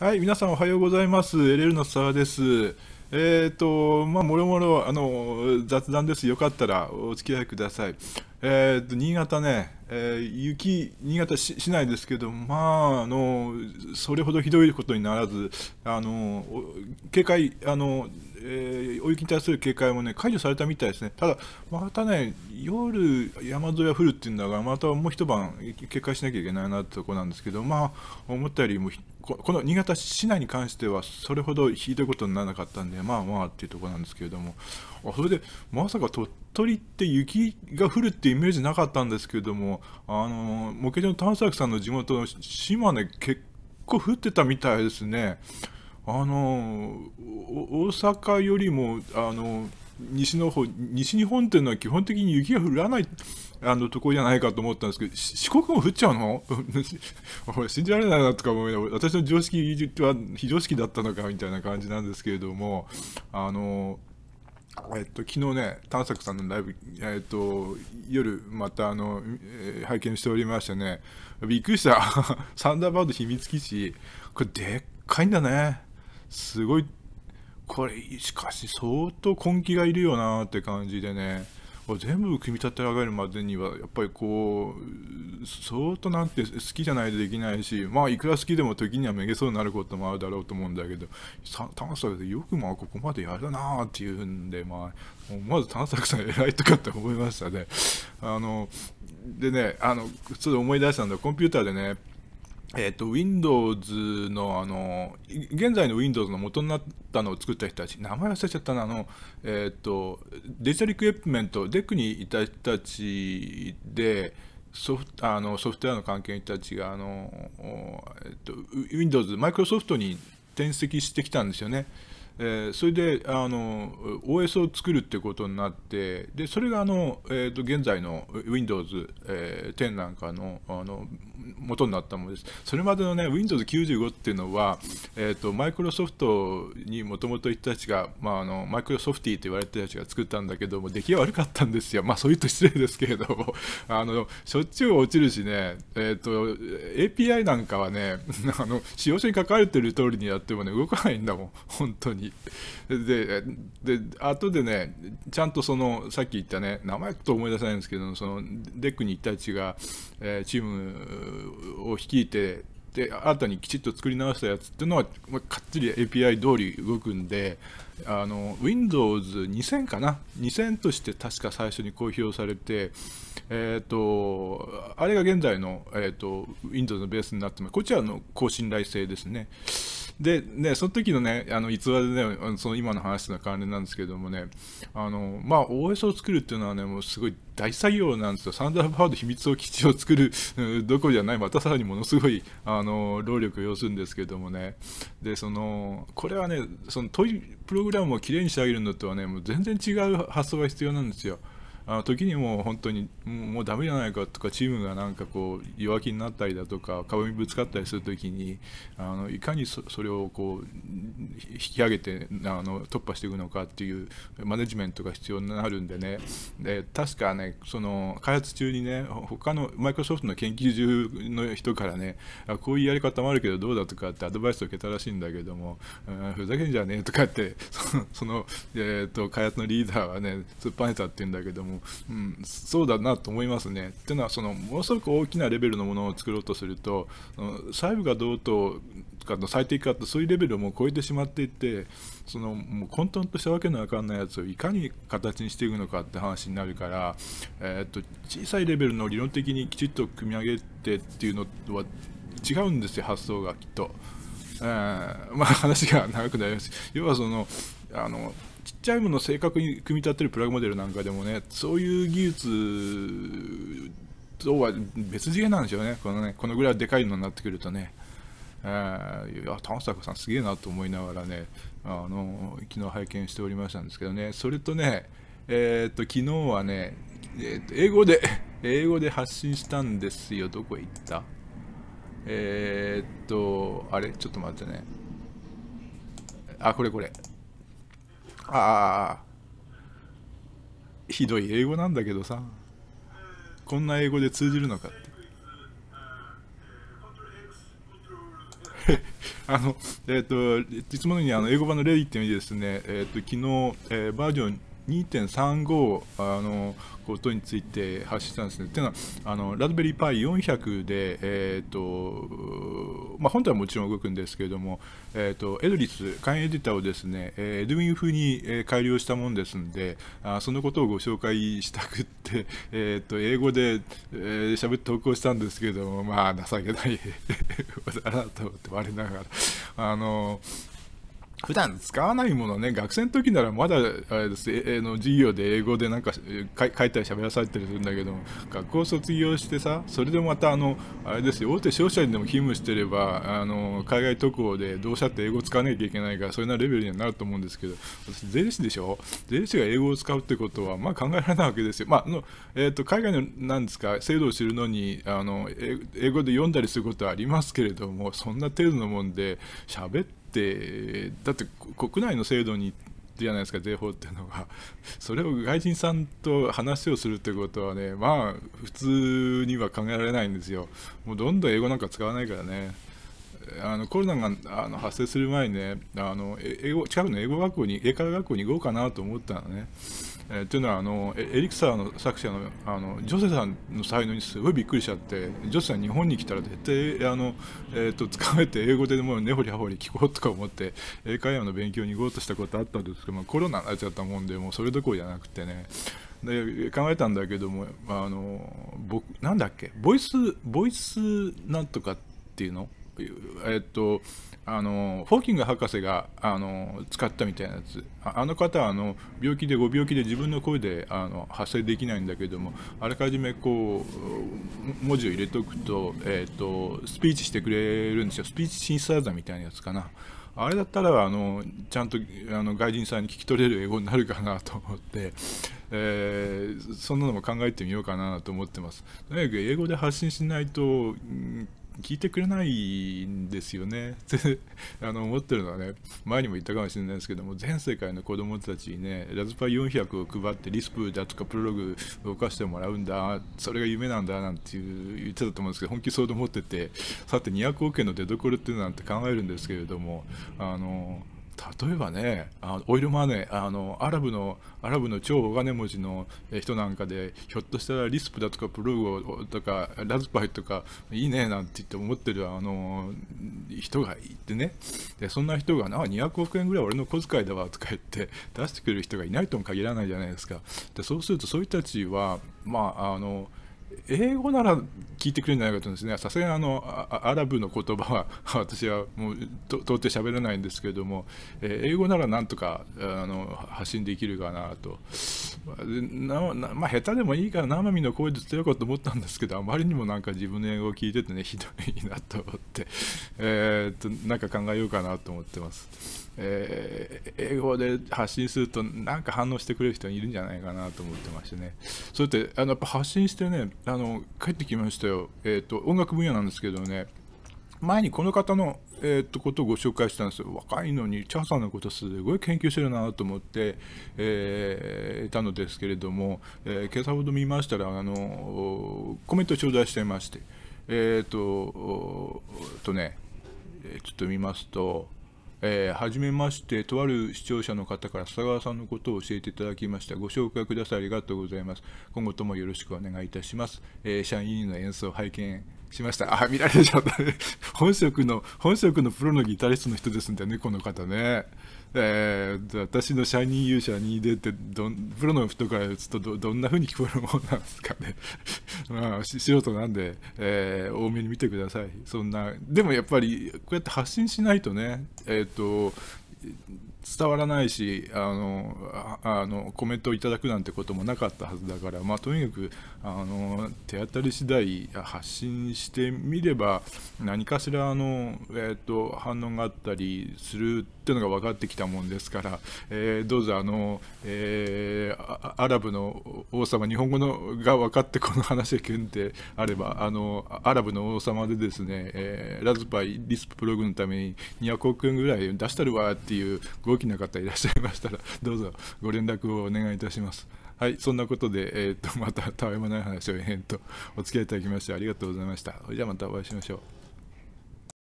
はい、皆さんおはようございます。LL の沢です。えっ、ー、と、まあ、もろもろ、あの、雑談です。よかったらお付き合いください。えっ、ー、と、新潟ね、えー、雪、新潟市内ですけど、まあ、あの、それほどひどいことにならず、あの、警戒、あの、えー、大雪に対する警戒もね、解除されたみたいですね。ただ、またね、夜、山沿いは降るっていうんだが、またもう一晩警戒しなきゃいけないなってとこなんですけど、まあ、思ったよりも、この新潟市内に関しては、それほどひどいことにならなかったんで、まあまあっていうところなんですけれども、あそれで、まさか鳥取って雪が降るってイメージなかったんですけれども、あの、模型の探索さんの地元の島根、結構降ってたみたいですね。あの大阪よりもあの西の方西日本っていうのは基本的に雪が降らないあのところじゃないかと思ったんですけど四国も降っちゃうの？信じられないなとか思いながら私の常識は非常識だったのかみたいな感じなんですけれどもあのえっと、昨日ね、探索さんのライブ、えっと、夜、またあの、えー、拝見しておりましてね、びっくりした、サンダーバード秘密基地、これ、でっかいんだね。すごい、これ、しかし相当根気がいるよなって感じでね、全部組み立て上げるまでには、やっぱりこう、相当なんて好きじゃないとできないし、まあ、いくら好きでも時にはめげそうになることもあるだろうと思うんだけど、探索でよくまあここまでやるなっていうんで、まあ、まず探索さん偉いとかって思いましたね。あのでね、あの、普通思い出したんだ、コンピューターでね、えっ、ー、と、Windows の、あの、現在の Windows の元になったのを作った人たち、名前忘れちゃったな、あの、えっ、ー、と、デジタルエクイプメント、DEC にいた人たちで、ソフあのソフトウェアの関係の人たちがあの、えっと、Windows、マイクロソフトに転籍してきたんですよね。えー、それであの OS を作るってことになってでそれがあの、えーと、現在の Windows、えー、10なんかのあの元になったものです。それまでのね Windows95 っていうのは、えーと、マイクロソフトにもともと人たちが、まあ、あのマイクロソフティと言われてた人たちが作ったんだけども出来が悪かったんですよ。まあそういうと失礼ですけれども。あのしょっちゅう落ちるしね、えーと、API なんかはね あの仕様書に書かれてる通りにやってもね動かないんだもん。本当に。で、で、後でね、ちゃんとその、さっき言ったね、名前と思い出せないんですけど、その、 DEC に行ったちが、えー、チームを率いて、で、新たにきちっと作り直したやつっていうのは、まあ、かっちり API 通り動くんで、あの、Windows 2000かな ?2000 として確か最初に公表されて、えっ、ー、と、あれが現在の、え、ー、と、Windows のベースになってます。こっちはの高信頼性ですね。で、ね、その時のね、あの逸話でね、その今の話との関連なんですけどもね、あの、まあ、OS を作るっていうのはね、もうすごい大作業なんですよ。サンダーバード秘密基地を作るどころじゃない、またさらにものすごい、あの、労力を要するんですけどもね。で、その、これはね、その問いプログラムをきれいにしてあげるのとはね、もう全然違う発想が必要なんですよ。あの時にも本当にもうダメじゃないかとかチームがなんかこう弱気になったりだとか壁にぶつかったりするときにあのいかにそれをこう引き上げてあの突破していくのかっていうマネジメントが必要になるんでね。で確かねその開発中にね他のマイクロソフトの研究中の人からねこういうやり方もあるけどどうだとかってアドバイスを受けたらしいんだけどもふざけんじゃねえとかってその、えーと、と開発のリーダーはね突っぱねたって言うんだけどもうん、そうだなと思いますね。っていうのはそのものすごく大きなレベルのものを作ろうとすると細部がどうとかの最適化ってそういうレベルをもう超えてしまっていってそのもう混沌としたわけのわかんないやつをいかに形にしていくのかって話になるから、えー、っと小さいレベルの理論的にきちっと組み上げてっていうのは違うんですよ発想がきっと。えー、まあ話が長くなります。要はそのあのちっちゃいものを正確に組み立てるプラグモデルなんかでもね、そういう技術とは別次元なんですよね、このねこのぐらいでかいのになってくるとね。えー、いや、田坂さんすげえなと思いながらね、あの昨日拝見しておりましたんですけどね、それとね、えー、っと昨日はね、えー、っと英語で、英語で発信したんですよ、どこへ行った？えー、っと、あれ、ちょっと待ってね。あ、これこれ。ああひどい英語なんだけどさ。こんな英語で通じるのかって。あの、えっ、ー、と、いつものようにあの英語版のレディっていう意味でですね、えっ、ー、と、昨日、えー、バージョン2.35あのことについて発信したんですね。というのはあのラズベリーパイ400で、えーとまあ、本体はもちろん動くんですけれども、えーと、エドリス、簡易エディターをですね、えー、エドウィン風に、改良したもんですんであ、そのことをご紹介したくって、えーと、英語で喋、えー、って投稿したんですけれども、まあ、情けない だなと思って我ながら。あの普段使わないものね、学生の時ならまだあれです、えの授業で英語でなんか書いたり喋らされたりするんだけど、学校卒業してさ、それでまたあの、あれですよ、大手商社にでも勤務してれば、あの海外渡航でどうしたって英語を使わなきゃいけないから、それなレベルにはなると思うんですけど、私、税理士でしょ？税理士が英語を使うってことは、まあ考えられないわけですよ。まあ、のえーと、海外のなんですか、制度を知るのにあの、英語で読んだりすることはありますけれども、そんな程度のもんで、喋ってってだって国内の制度にじゃないですか税法っていうのが。それを外人さんと話をするってことはねまあ普通には考えられないんですよ。もうどんどん英語なんか使わないからね。あのコロナがあの発生する前にねあの英語近くの英語学校に英会話学校に行こうかなと思ったのね。えー、というのはあのエリクサーの作者のあのジョセさんの才能にすごいびっくりしちゃってジョセさん日本に来たら絶対あの、えーと、捕まえて英語でもう根掘り葉掘り聞こうとか思って英会話の勉強に行こうとしたことあったんですけど、まあ、コロナになっちゃったもんでもうそれどころじゃなくてね。で考えたんだけどもあの僕なんだっけボイスボイスなんとかっていうの？えっとあのフォーキング博士があの使ったみたいなやつ。あの方はあの病気でご病気で自分の声であの発声できないんだけどもあらかじめこう文字を入れておくと,、えーと、スピーチしてくれるんですよ。スピーチシンサイザーみたいなやつかな。あれだったらあのちゃんとあの外人さんに聞き取れる英語になるかなと思って、えー、そんなのも考えてみようかなと思ってます。とにかく英語で発信しないと聞いてくれないんですよね。あの思ってるのはね、前にも言ったかもしれないですけども、全世界の子供たちにね、ラズパイ400を配って、リスプだとかプロログ動かしてもらうんだ、それが夢なんだなんていう言ってたと思うんですけど、本気そうと思ってて、さて200億円の出どころっていうのなんて考えるんですけれども、あの例えばねあオイルマネーあのアラブのアラブの超大金持ちの人なんかでひょっとしたらリスプだとかプロゴとかラズパイとかいいねなんて言って思ってるあの人がいてね。でそんな人がな200億円ぐらい俺の小遣いだわとか言って出してくれる人がいないとも限らないじゃないですか。でそうするとそういう人たちはまああの英語なら聞いてくれるんじゃないかと思うんですね、さすがにあのアラブの言葉は 私はもう到底喋れないんですけれども、えー、英語ならなんとかあの発信できるかなと、なまあ、下手でもいいから生身の声で伝えようかと思ったんですけど、あまりにもなんか自分の英語を聞いててね、ひどいなと思って、えー、っとなんか考えようかなと思ってます。えー、英語で発信するとなんか反応してくれる人いるんじゃないかなと思ってましてね。そうやってあのやっぱ発信してねあの帰ってきましたよ、えーと、音楽分野なんですけどね。前にこの方の、えー、とことをご紹介したんですよ。若いのにチャーさんのことすごい研究してるなと思って、えー、いたのですけれども、えー、今朝ほど見ましたらあのコメント頂戴してまして。えっ、ととねちょっと見ますとえー、はじめまして、とある視聴者の方から佐川さんのことを教えていただきました。ご紹介ください。ありがとうございます。今後ともよろしくお願いいたします。えー、シャインの演奏を拝見しました。あ、見られちゃった、本職の、本職のプロのギタリストの人ですんだよね、この方ね。えー、私のシャイニーユーシャニーでってどプロの人から打つとどどんな風に聞こえるものなんですかね。まあ、素人なんで、えー、多めに見てください。そんな、でもやっぱりこうやって発信しないとね、えっ、ー、と、伝わらないしあのあのコメントをいただくなんてこともなかったはずだから、まあ、とにかくあの手当たり次第発信してみれば何かしらあの、えーと、反応があったりするっていうのが分かってきたもんですから、えー、どうぞあの、えー、アラブの王様日本語のが分かってこの話が聞くんであればあのアラブの王様でですね、えー、ラズパイリスププログのために200億円ぐらい出したるわっていうごきな方いらっしゃいましたら どうぞご連絡をお願いいたします。はい、そんなことで、えーと、またたわいもない話を延々とお付き合いいただきましてありがとうございました。それではまたお会いしましょう。